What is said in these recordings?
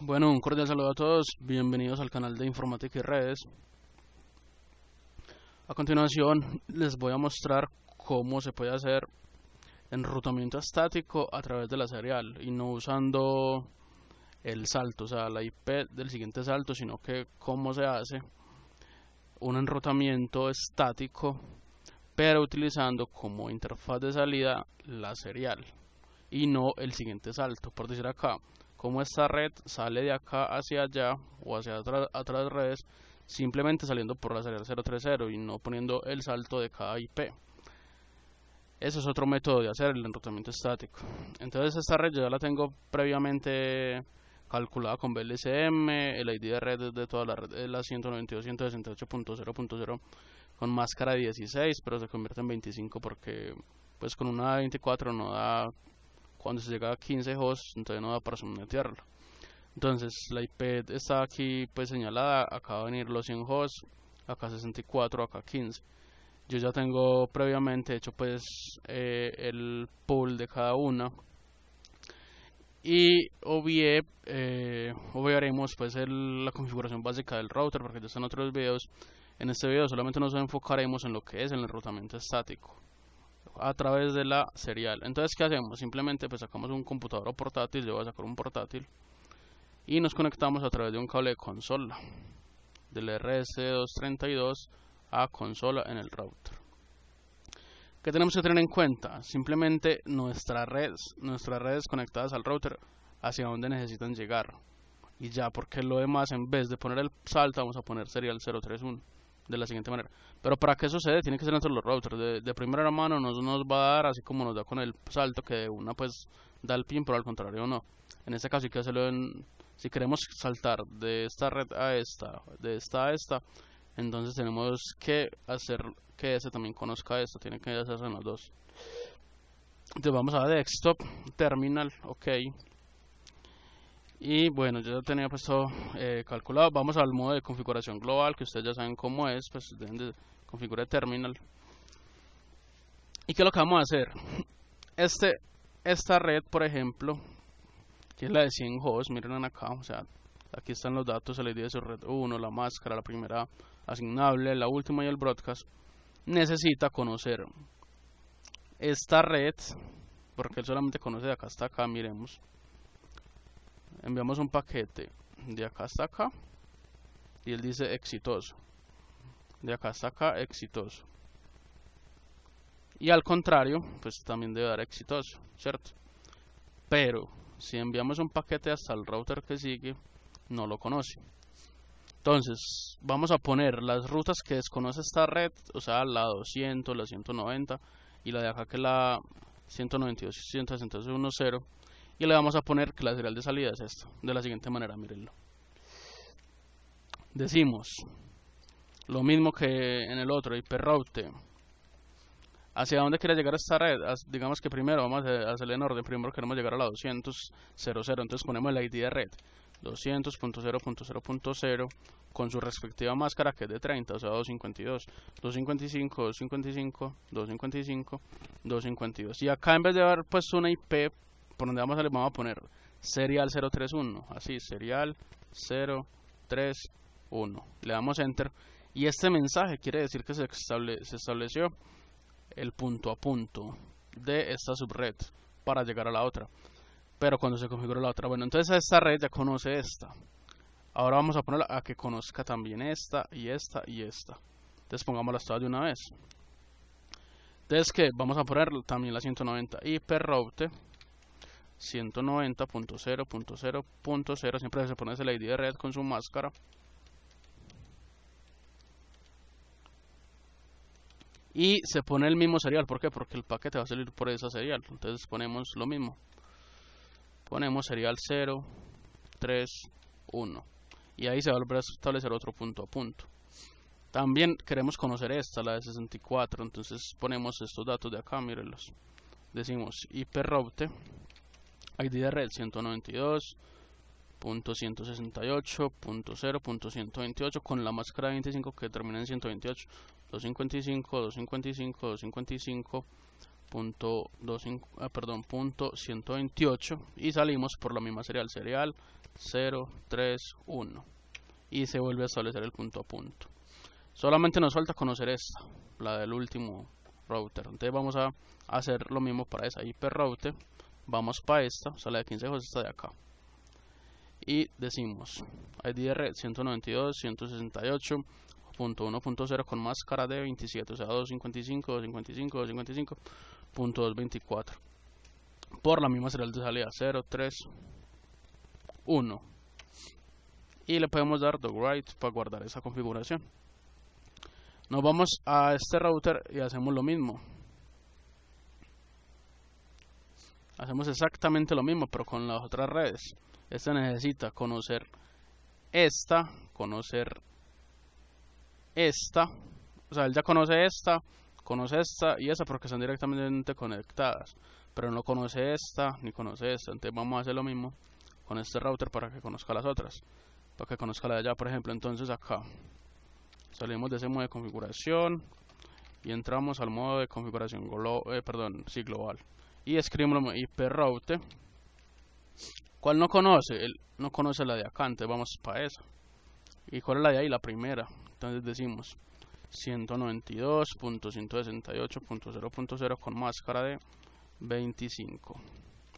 Bueno, un cordial saludo a todos, bienvenidos al canal de Informática y Redes. A continuación les voy a mostrar cómo se puede hacer enrutamiento estático a través de la serial y no usando el salto, o sea, la IP del siguiente salto, sino que cómo se hace un enrutamiento estático pero utilizando como interfaz de salida la serial y no el siguiente salto, por decir acá, como esta red sale de acá hacia allá o hacia otras redes simplemente saliendo por la serial 030 y no poniendo el salto de cada IP. Ese es otro método de hacer el enrutamiento estático. Entonces esta red ya la tengo previamente calculada con BLSM, el ID de red de toda la red es la 192.168.0.0 con máscara 16, pero se convierte en 25 porque pues con una 24 no da, cuando se llega a 15 hosts, entonces no da para subnetearlo. Entonces la IP está aquí pues señalada, acá van a venir los 100 hosts, acá 64, acá 15. Yo ya tengo previamente hecho pues eh, el pool de cada una y obvié, eh, obviaremos pues la configuración básica del router porque ya están otros videos en este video solamente nos enfocaremos en lo que es el enrutamiento estático a través de la serial entonces qué hacemos simplemente pues sacamos un computador portátil yo voy a sacar un portátil y nos conectamos a través de un cable de consola del RS232 a consola en el router ¿Qué tenemos que tener en cuenta? Simplemente nuestras redes, nuestras redes conectadas al router hacia donde necesitan llegar. Y ya, porque lo demás, en vez de poner el salto, vamos a poner serial 031 de la siguiente manera. Pero para que eso suceda, tiene que ser entre los routers. De, primera mano nos, nos va a dar así como nos da con el salto, que una pues da el pin, pero al contrario no. En este caso hay que hacerlo en... Si queremos saltar de esta red a esta, de esta a esta, entonces tenemos que hacer que ese también conozca esto, tiene que hacerse en los dos. Entonces vamos a desktop, terminal, ok. Y bueno, yo ya tenía puesto eh, calculado. Vamos al modo de configuración global, que ustedes ya saben cómo es, pues deben de configurar terminal. ¿Y qué es lo que vamos a hacer? Este, esta red, por ejemplo, que es la de 100 hosts, miren acá, o sea, aquí están los datos, el ID de su red 1, la máscara, la primera asignable, la última y el broadcast, necesita conocer esta red, porque él solamente conoce de acá hasta acá, miremos enviamos un paquete de acá hasta acá y él dice exitoso. De acá hasta acá exitoso. Y al contrario pues también debe dar exitoso cierto pero si enviamos un paquete hasta el router que sigue no lo conoce. Entonces vamos a poner las rutas que desconoce esta red o sea la 200 la 190 y la de acá que es la 192 161.0 y le vamos a poner que la serial de salida es esto, de la siguiente manera, mírenlo. Decimos lo mismo que en el otro, hiperroute. ¿Hacia dónde quiere llegar esta red? Digamos que primero vamos a hacerle en orden, primero queremos llegar a la 200.0.0, entonces ponemos la ID de red 200.0.0.0 con su respectiva máscara que es de 30, o sea 252, 255, 255, 255, 252. Y acá en vez de haber puesto una IP por donde vamos a vamos a poner serial 031, así, serial 031. Le damos enter y este mensaje quiere decir que se, se estableció el punto a punto de esta subred para llegar a la otra. Pero cuando se configura la otra, bueno, entonces esta red ya conoce esta. Ahora vamos a ponerla a que conozca también esta y esta y esta. Entonces pongámoslas todas de una vez. Entonces que vamos a poner también la 190 hiperroute 190.0.0.0 siempre se pone el ID de red con su máscara. Y se pone el mismo serial, ¿por qué? Porque el paquete va a salir por esa serial, entonces ponemos lo mismo. Ponemos serial 0 3 1 y ahí se va a volver a establecer otro punto a punto. También queremos conocer esta, la de 64 entonces ponemos estos datos de acá, mírenlos. Decimos hiperroute ID de red 192.168.0.128 con la máscara 25 que termina en 128 255 255 255 punto, ah, perdón, punto 128 y salimos por la misma serial, serial 0, 3, 1 y se vuelve a establecer el punto a punto. Solamente nos falta conocer esta, la del último router. Entonces vamos a hacer lo mismo para esa IP router. Vamos para esta, o sea de 15 hosts está de acá. Y decimos ID red 192.168.1.0 con máscara de 27, o sea 255, 255, 255, punto 224 por la misma serial de salida 0, 3, 1 y le podemos dar dog right para guardar esa configuración. Nos vamos a este router y hacemos lo mismo hacemos exactamente lo mismo pero con las otras redes. Este necesita conocer esta conocer esta. O sea él ya conoce esta conoce esta y esta porque están directamente conectadas. Pero no conoce esta ni conoce esta. Entonces vamos a hacer lo mismo con este router para que conozca las otras. Para que conozca la de allá por ejemplo. Entonces acá salimos de ese modo de configuración y entramos al modo de configuración eh, perdón, sí, global y escribimos IP router ¿Cuál no conoce? Él no conoce la de acá, entonces vamos para esa. ¿Y cuál es la de ahí? La primera. Entonces decimos 192.168.0.0 con máscara de 25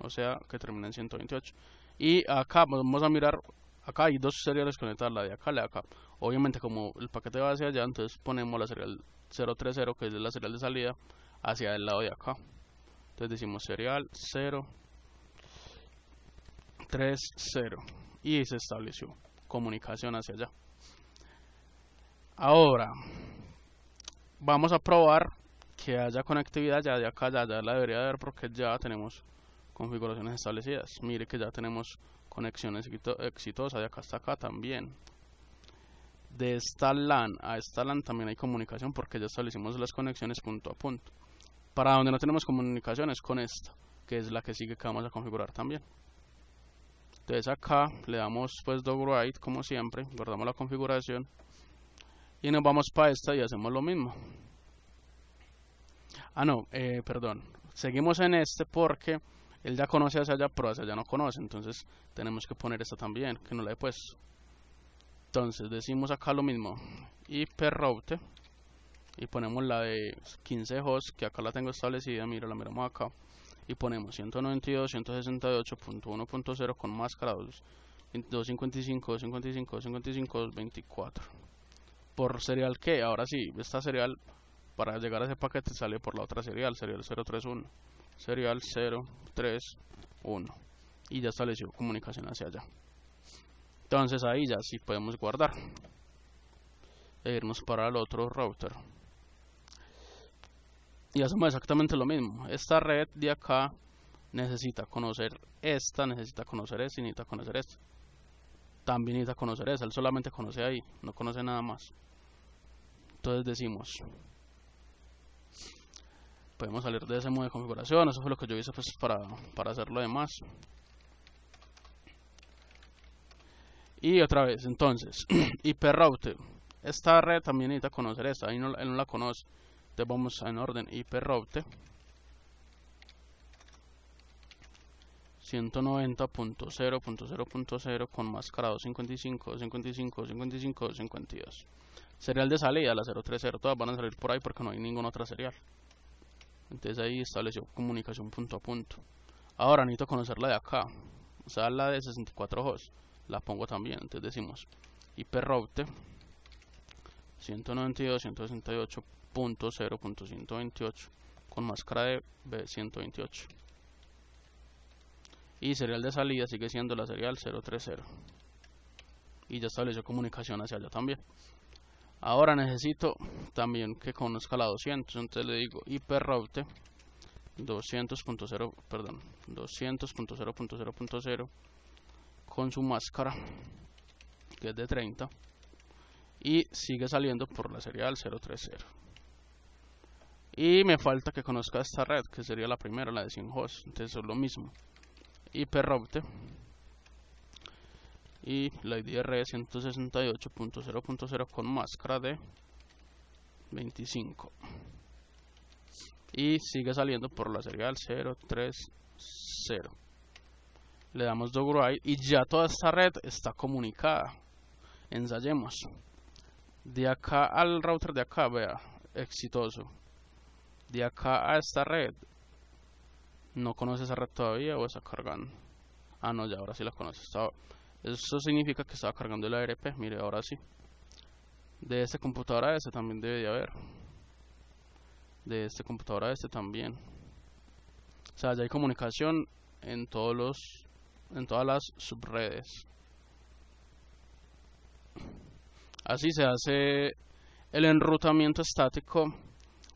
o sea que termina en 128 y acá vamos a mirar acá hay dos seriales conectadas la de acá la de acá obviamente como el paquete va hacia allá entonces ponemos la serial 030 que es la serial de salida hacia el lado de acá entonces decimos serial 030 y se estableció comunicación hacia allá ahora vamos a probar que haya conectividad ya de acá, ya la debería haber porque ya tenemos configuraciones establecidas. Mire que ya tenemos conexiones exitosas de acá hasta acá también. De esta LAN a esta LAN también hay comunicación porque ya establecimos las conexiones punto a punto. Para donde no tenemos comunicaciones con esta, que es la que sigue que vamos a configurar también. Entonces acá le damos pues dog right como siempre, guardamos la configuración y nos vamos para esta y hacemos lo mismo. Ah, no, eh, perdón. Seguimos en este porque él ya conoce hacia allá, pero hacia allá no conoce. Entonces tenemos que poner esta también, que no la he puesto. Entonces decimos acá lo mismo. IP route. Y ponemos la de 15 hosts, que acá la tengo establecida. Mira, la miramos acá. Y ponemos 192.168.1.0 con máscara 255, 255, 255, 224. Por serial que, ahora sí, esta serial para llegar a ese paquete sale por la otra serial, serial 031, serial 031 y ya estableció comunicación hacia allá. Entonces ahí ya sí podemos guardar e irnos para el otro router. Y hacemos exactamente lo mismo. Esta red de acá necesita conocer esta, necesita conocer esta y necesita conocer esta. También necesita conocer esta, él solamente conoce ahí, no conoce nada más. Entonces decimos podemos salir de ese modo de configuración eso fue lo que yo hice pues para, para hacer lo demás y otra vez entonces IP router esta red también necesita conocer esta ahí no, él no la conoce vamos en orden IP router 190.0.0.0 con máscara 255, 55, 55, 52. Serial de salida, la 030, todas van a salir por ahí porque no hay ninguna otra serial. Entonces ahí estableció comunicación punto a punto. Ahora necesito conocer la de acá. O sea, la de 64 hosts. La pongo también. Entonces decimos IP route 192.168.0.128 con máscara de B128. Y serial de salida sigue siendo la serial 030. Y ya estableció comunicación hacia allá también. Ahora necesito también que conozca la 200, entonces le digo IP route 200.0, perdón, 200.0.0.0 con su máscara que es de 30 y sigue saliendo por la serial 030. Y me falta que conozca esta red, que sería la primera, la de 100 hosts, entonces es lo mismo. IP route y la IDR 168.0.0 con máscara de 25 y sigue saliendo por la serial 030 le damos right y ya toda esta red está comunicada. Ensayemos. De acá al router de acá vea exitoso de acá a esta red no conoce esa red todavía o está cargando. Ah no ya ahora sí la conoce. Eso significa que estaba cargando el ARP mire ahora sí. De este computador a este también debe de haber. De este computador a este también. O sea ya hay comunicación en todos los en todas las subredes. Así se hace el enrutamiento estático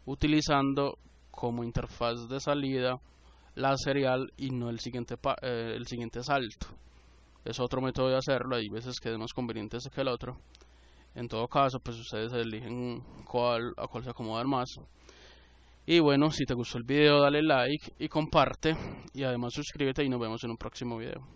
utilizando como interfaz de salida la serial y no el siguiente eh, el siguiente salto. Es otro método de hacerlo hay veces que es más conveniente ese que el otro. En todo caso pues ustedes eligen cuál a cuál se acomodan más. Y bueno si te gustó el video dale like y comparte. Y además suscríbete y nos vemos en un próximo video